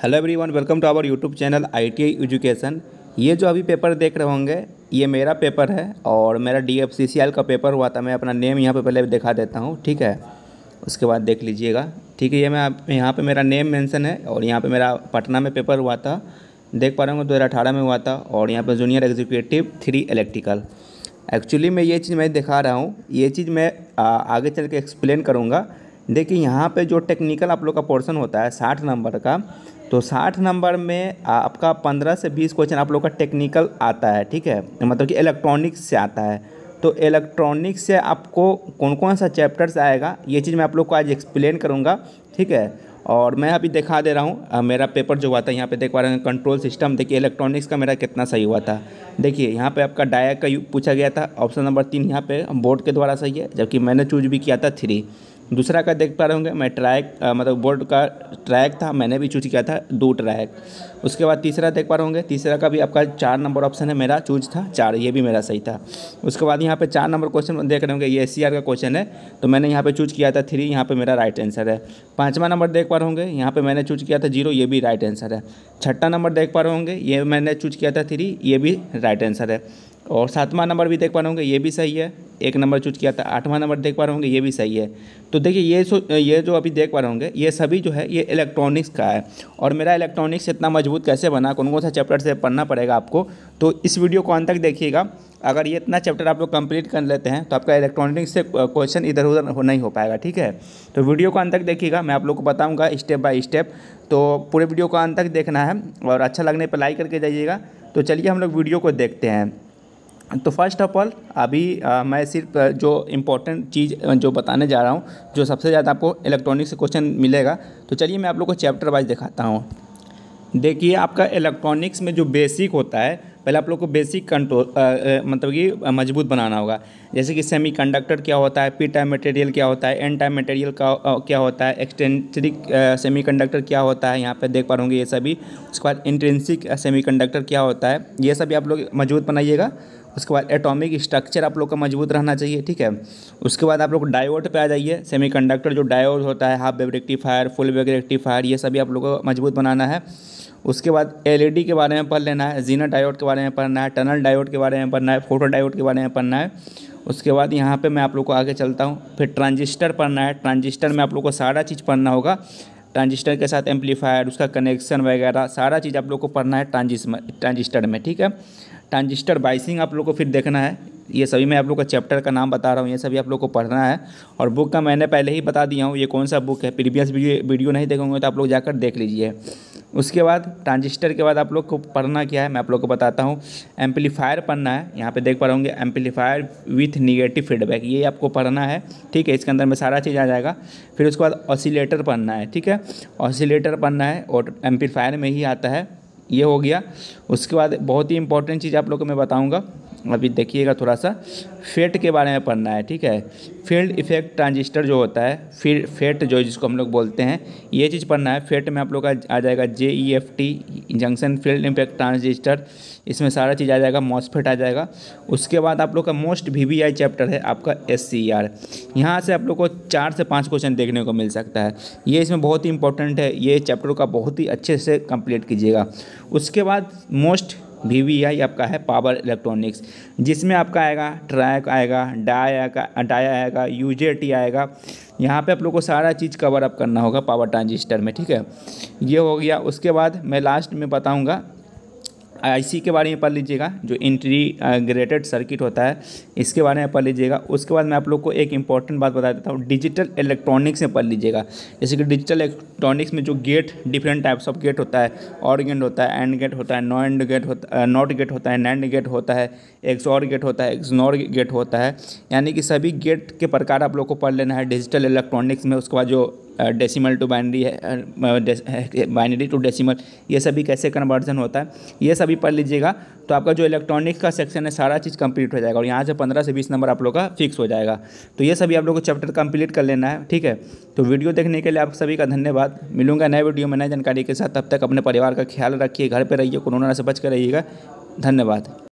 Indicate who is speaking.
Speaker 1: Hello everyone welcome to our YouTube channel I T education ये जो अभी paper देख रहे होंगे, ये मेरा पेपर है और मेरा D F C C L का पेपर हुआ था, मैं अपना नेम यहाँ पे पहले दिखा देता हूँ, ठीक है? उसके बाद देख लीजिएगा, ठीक है? ये मैं यहाँ पे मेरा नेम मेंशन है और यहाँ पे मेरा पटना में पेपर हुआ था, देख पा रहे होंगे, दो हज़ार अठारह में हुआ था और यहाँ पर junior executive three electrical actually मैं ये चीज़ मैं दिखा रहा हूँ, ये चीज़ मैं आगे चल के एक्सप्लेन करूँगा। देखिए, यहाँ पे जो टेक्निकल आप लोग का पोर्शन होता है, साठ नंबर का तो साठ नंबर में आपका पंद्रह से बीस क्वेश्चन आप लोग का टेक्निकल आता है, ठीक है? मतलब कि इलेक्ट्रॉनिक्स से आता है। तो इलेक्ट्रॉनिक्स से आपको कौन कौन सा चैप्टर्स आएगा, ये चीज़ मैं आप लोग को आज एक्सप्लेन करूँगा, ठीक है? और मैं अभी दिखा दे रहा हूँ मेरा पेपर जो हुआ था, यहाँ पे देख पा रहे हैं कंट्रोल सिस्टम देखिए इलेक्ट्रॉनिक्स का मेरा कितना सही हुआ था। देखिए, यहाँ पे आपका डायक का पूछा गया था ऑप्शन नंबर तीन यहाँ पे बोर्ड के द्वारा सही है, जबकि मैंने चूज़ भी किया था थ्री दूसरा का देख पा रहे होंगे, मैं ट्रैक मतलब बोर्ड का ट्रैक था, मैंने भी चूज़ किया था, दो ट्रैक। उसके बाद तीसरा देख पा रहे होंगे, तीसरा का भी आपका चार नंबर ऑप्शन है मेरा, चूज़ था, चार, ये भी मेरा सही था। उसके बाद यहाँ पे चार नंबर क्वेश्चन देख रहे होंगे, ये एससीआर का क्वेश्चन है तो मैंने यहाँ पे चूज़ किया था थ्री यहाँ पे मेरा राइट आंसर है। पाँचवा नंबर देख पा रहे होंगे, यहाँ पे मैंने चूज़ किया था ज़ीरो ये भी राइट आंसर है। छठा नंबर देख पा रहे होंगे, ये मैंने चूज़ किया था थ्री ये भी राइट आंसर है। और सातवां नंबर भी देख पा रहे होंगे, ये भी सही है। एक नंबर चूज़ किया था, आठवां नंबर देख पा रहे होंगे, ये भी सही है। तो देखिए, ये सो, ये जो अभी देख पा रहे होंगे, ये सभी जो है, ये इलेक्ट्रॉनिक्स का है। और मेरा इलेक्ट्रॉनिक्स इतना मज़बूत कैसे बना, कौन कौन सा चैप्टर से पढ़ना पड़ेगा आपको तो इस वीडियो को अंत तक देखिएगा। अगर ये इतना चैप्टर आप लोग कंप्लीट कर लेते हैं तो आपका इलेक्ट्रॉनिक्स से क्वेश्चन इधर उधर नहीं हो पाएगा, ठीक है? तो वीडियो को अंत तक देखिएगा, मैं आप लोग को बताऊँगा स्टेप बाय स्टेप तो पूरे वीडियो को अंत तक देखना है, और अच्छा लगने पर लाइक करके जाइएगा। तो चलिए हम लोग वीडियो को देखते हैं। तो फ़र्स्ट ऑफ़ ऑल अभी आ, मैं सिर्फ़ जो इम्पोर्टेंट चीज़ जो बताने जा रहा हूँ जो सबसे ज़्यादा आपको इलेक्ट्रॉनिक से क्वेश्चन मिलेगा तो चलिए मैं आप लोग को चैप्टर वाइज दिखाता हूँ। देखिए आपका इलेक्ट्रॉनिक्स में जो बेसिक होता है पहले आप लोग को बेसिक कंट्रोल मतलब कि मज़बूत बनाना होगा। जैसे कि सेमी कंडक्टर क्या होता है पी टाइम मटेरियल क्या होता है एन टाइम मटेरियल का आ, क्या होता है एक्सटेंट्रिक सेमी कंडक्टर क्या होता है यहाँ पे देख पा रहे ये सभी। उसके बाद इंट्रेंसिक सेमी कंडक्टर क्या होता है ये सभी आप लोग मज़बूत बनाइएगा। उसके बाद एटॉमिक स्ट्रक्चर आप लोग का मज़बूत रहना चाहिए, ठीक है? उसके बाद आप लोग डायोड पे आ जाइए सेमीकंडक्टर जो डायोड होता है half wave rectifier full wave rectifier ये सभी आप लोग को मज़बूत बनाना है। उसके बाद एलईडी के बारे में पढ़ लेना है जीना डायोड के बारे में पढ़ना है टनल डायोड के बारे में पढ़ना है फ़ोटो डायोड के बारे में पढ़ना है। उसके बाद यहाँ पे मैं आप लोग को आगे चलता हूँ, फिर ट्रांजिस्टर पढ़ना है। ट्रांजिस्टर में आप लोग को सारा चीज़ पढ़ना होगा। ट्रांजिस्टर के साथ एम्पलीफायर उसका कनेक्शन वगैरह, सारा चीज़ आप लोग को पढ़ना है ट्रांजिस ट्रांजिस्टर में, ठीक है? ट्रांजिस्टर बाइसिंग आप लोग को फिर देखना है। ये सभी मैं आप लोग का चैप्टर का नाम बता रहा हूँ, ये सभी आप लोग को पढ़ना है। और बुक का मैंने पहले ही बता दिया हूँ, ये कौन सा बुक है, प्रीवियस वीडियो नहीं देखोगे तो आप लोग जाकर देख लीजिए। उसके बाद ट्रांजिस्टर के बाद आप लोग को पढ़ना क्या है, मैं आप लोग को बताता हूँ। एम्पलीफायर पढ़ना है, यहाँ पे देख पा रहे एम्पलीफायर विथ निगेटिव फीडबैक, ये आपको पढ़ना है, ठीक है, इसके अंदर में सारा चीज़ आ जाएगा। फिर उसके बाद ऑसिलेटर पढ़ना है, ठीक है, ऑसिलेटर पढ़ना है और एम्पलीफायर में ही आता है। ये हो गया। उसके बाद बहुत ही इंपॉर्टेंट चीज़ आप लोग को मैं बताऊँगा। अभी देखिएगा थोड़ा सा फेट के बारे में पढ़ना है, ठीक है? फ़ील्ड इफ़ेक्ट ट्रांजिस्टर जो होता है फिर फेट जो जिसको हम लोग बोलते हैं, ये चीज़ पढ़ना है। फेट में आप लोग का आ जाएगा J E F T junction field effect transistor इसमें सारा चीज़ आ जाएगा मॉसफेट आ जाएगा। उसके बाद आप लोग का most V V I chapter है आपका एस सी आर यहाँ से आप लोग को चार से पाँच क्वेश्चन देखने को मिल सकता है। ये इसमें बहुत ही इंपॉर्टेंट है। ये चैप्टर का बहुत ही अच्छे से कंप्लीट कीजिएगा। उसके बाद मोस्ट वी वी आई आपका है पावर इलेक्ट्रॉनिक्स जिसमें आपका आएगा ट्रैक आएगा डाई आएगा डाई आएगा यू जे टी आएगा। यहाँ पे आप लोग को सारा चीज़ कवर अप करना होगा पावर ट्रांजिस्टर में, ठीक है? ये हो गया। उसके बाद मैं लास्ट में बताऊँगा आईसी के बारे में पढ़ लीजिएगा, जो इंटीग्रेटेड सर्किट होता है, इसके बारे में पढ़ लीजिएगा। उसके बाद मैं आप लोग को एक इंपॉर्टेंट बात बता देता हूँ डिजिटल इलेक्ट्रॉनिक्स में पढ़ लीजिएगा। जैसे कि डिजिटल इलेक्ट्रॉनिक्स में जो gate different types of gate होता है और गेट होता है एंड गेट होता है नो एंड गेट होता नॉट गेट होता है नैंड गेट होता है एक्स और गेट होता है एक्स नॉर गेट होता है। यानी कि सभी गेट के प्रकार आप लोग को पढ़ लेना है डिजिटल इलेक्ट्रॉनिक्स में, उसके बाद जो डेसिमल टू बाइनरी है बाइनरी टू डेसिमल ये सभी कैसे कन्वर्जन होता है, ये सभी पढ़ लीजिएगा तो आपका जो इलेक्ट्रॉनिक्स का सेक्शन है, सारा चीज़ कंप्लीट हो जाएगा और यहाँ से पंद्रह से बीस नंबर आप लोग का फिक्स हो जाएगा। तो ये सभी आप लोग को चैप्टर कंप्लीट कर लेना है, ठीक है? तो वीडियो देखने के लिए आप सभी का धन्यवाद। मिलूँगा नए वीडियो में नए जानकारी के साथ। तब तक अपने परिवार का ख्याल रखिए, घर पर रहिए, कोरोना से बच कर रहिएगा। धन्यवाद।